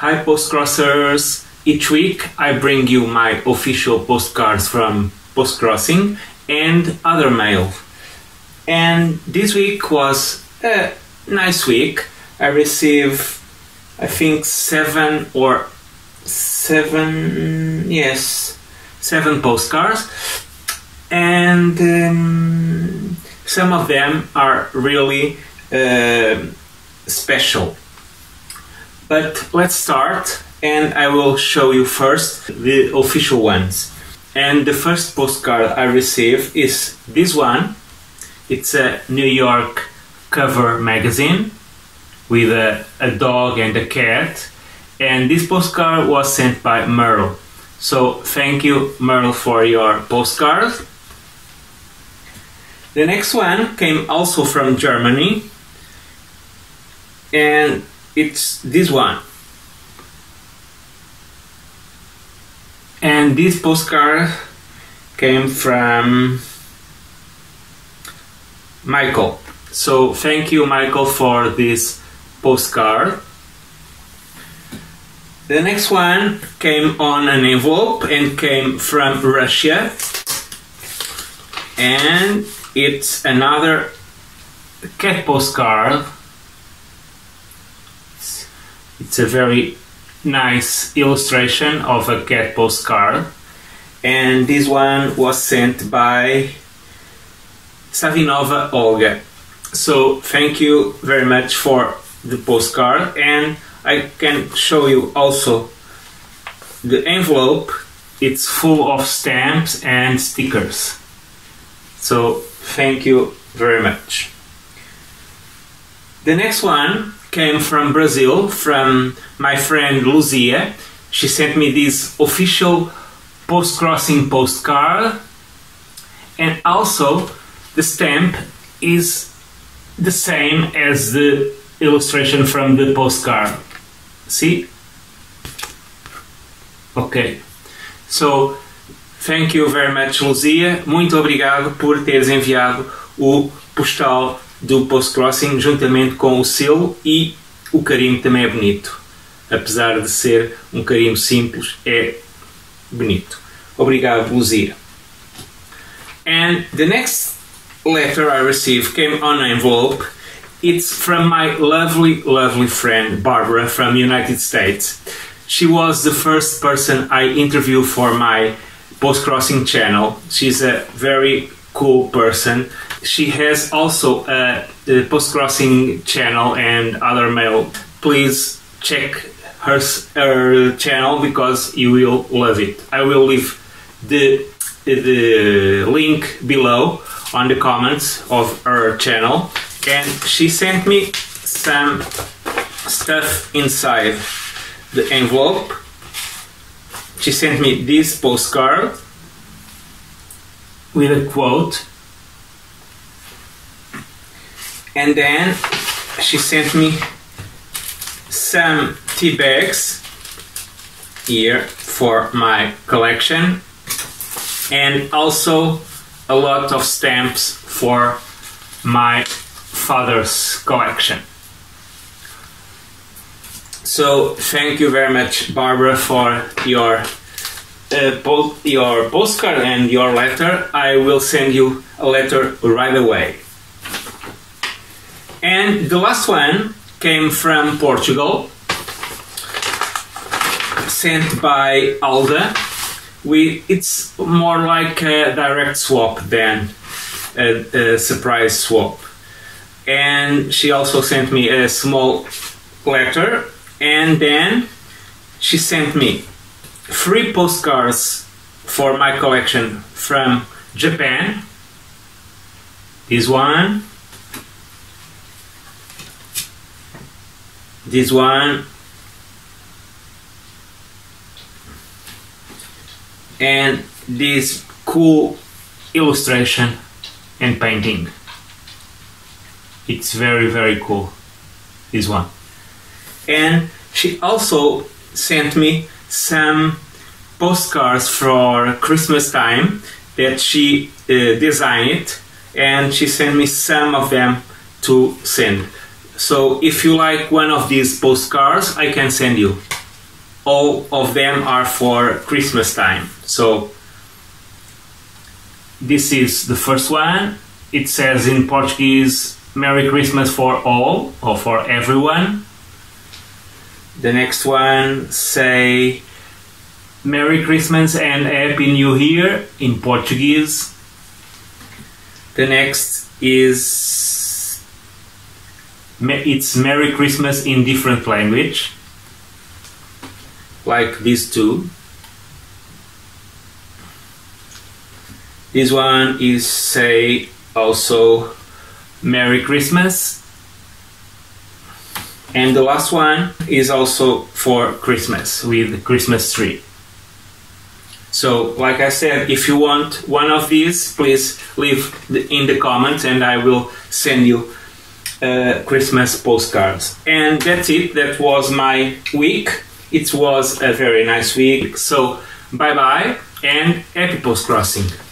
Hi, Postcrossers! Each week I bring you my official postcards from Postcrossing and other mail. And this week was a nice week. I received, I think, seven or seven, yes, seven postcards. And um, some of them are really uh, special. But let's start and I will show you first the official ones. And the first postcard I received is this one. It's a New York cover magazine with a, a dog and a cat. And this postcard was sent by Merle. So thank you, Merle, for your postcard. The next one came also from Germany. And it's this one. And this postcard came from Michael. So thank you, Michael, for this postcard. The next one came on an envelope and came from Russia. And it's another cat postcard it's a very nice illustration of a cat postcard. And this one was sent by Savinova Olga. So thank you very much for the postcard and I can show you also the envelope. It's full of stamps and stickers. So thank you very much. The next one came from Brazil, from my friend Luzia. She sent me this official post crossing postcard, and also the stamp is the same as the illustration from the postcard. See? Ok. So, thank you very much, Luzia. Muito obrigado por teres enviado o postal do post-crossing juntamente com o selo e o carimbo também é bonito. Apesar de ser um carimbo simples, é bonito. Obrigado, Luzia. And the next letter I received came on an envelope. It's from my lovely, lovely friend Barbara from United States. She was the first person I interviewed for my post-crossing channel. She's a very cool person she has also uh, a, a post crossing channel and other mail. Please check her, her channel because you will love it. I will leave the the link below on the comments of her channel and she sent me some stuff inside the envelope she sent me this postcard with a quote and then she sent me some tea bags here for my collection and also a lot of stamps for my father's collection. So thank you very much, Barbara, for your uh, po- your postcard and your letter. I will send you a letter right away. And the last one came from Portugal, sent by Alda. We, it's more like a direct swap than a, a surprise swap. And she also sent me a small letter, and then she sent me three postcards for my collection from Japan. This one, this one. And this cool illustration and painting. It's very very cool this one. And she also sent me some postcards for christmas time that she uh, designed and she sent me some of them to send so if you like one of these postcards, I can send you. all of them are for Christmas time. So this is the first one. It says in Portuguese, Merry Christmas for all or for everyone. The next one say Merry Christmas and Happy New Year in Portuguese. The next is it's Merry Christmas in different language, like these two. This one is say also Merry Christmas. And the last one is also for Christmas with Christmas tree. So, like I said, if you want one of these, please leave in the comments and I will send you uh, Christmas postcards. And that's it. That was my week. It was a very nice week. So, bye bye and happy post crossing.